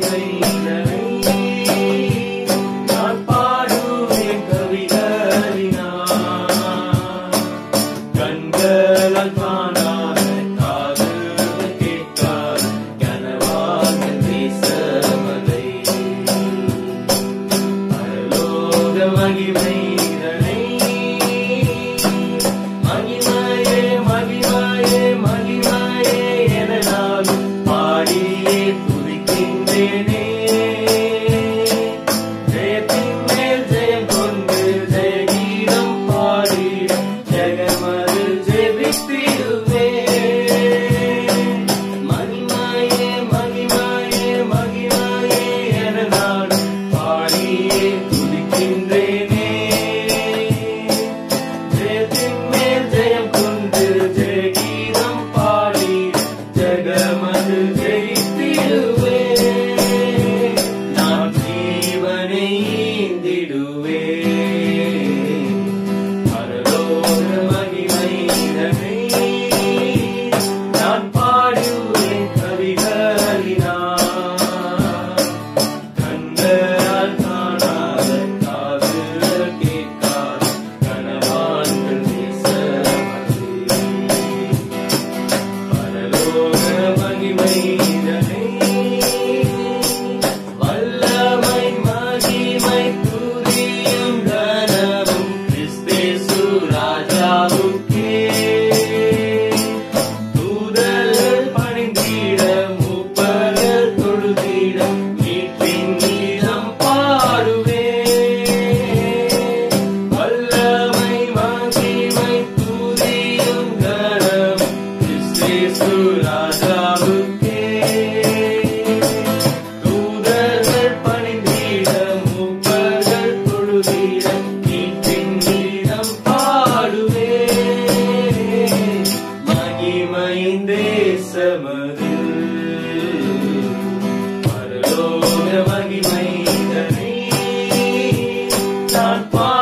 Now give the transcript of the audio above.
ready. upon